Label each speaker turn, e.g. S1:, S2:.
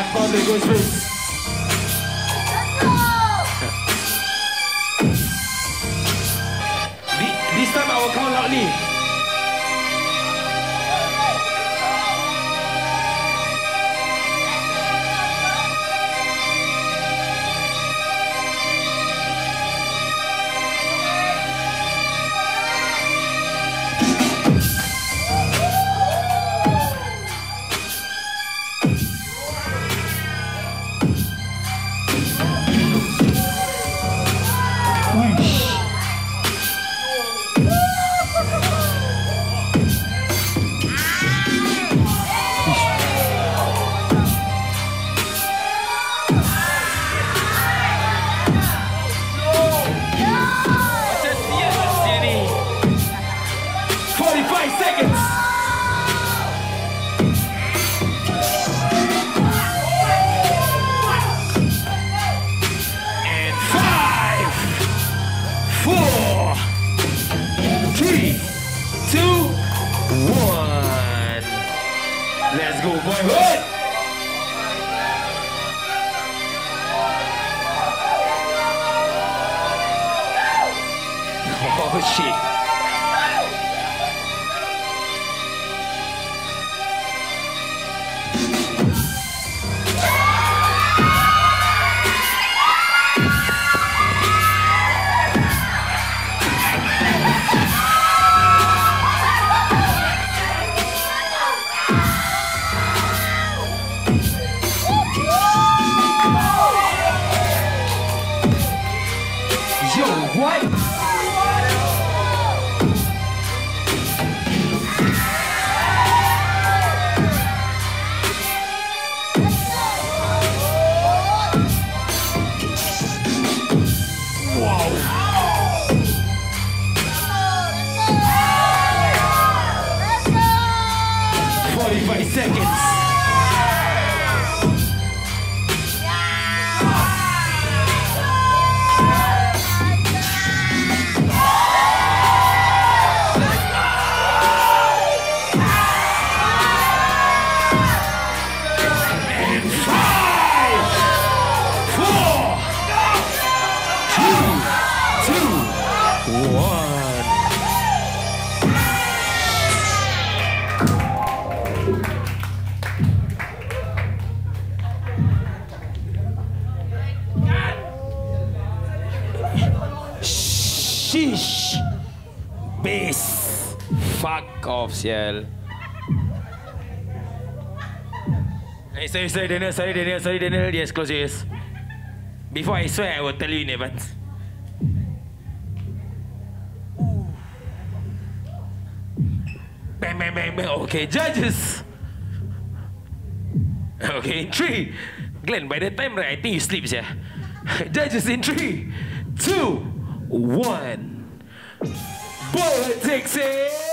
S1: Unbounded goes first. Let's go, Boi Hood! Oh, shit. your wife. Sheesh. Base. Fuck off, sial. Hey, sorry, sorry, Daniel, sorry, Daniel, sorry, Daniel. Yes, close your ears. Before I swear, I will tell you in advance. Bang, bang, bang, bang. Okay, judges. Okay, three. Glenn, by the time, right, I think you sleep, yeah. Judges in three, two, one. Politics it.